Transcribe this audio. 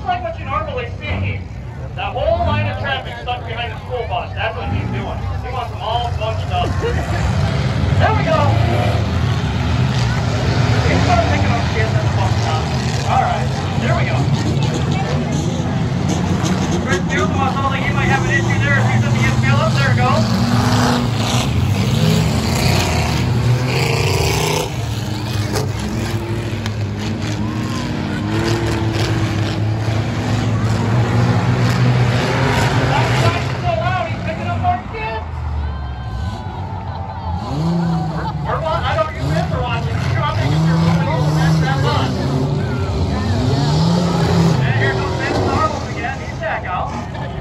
just like what you normally see. That whole line of traffic stuck behind the school bus. That's what he's doing. He wants them all bunched up. there we go. He's going to out.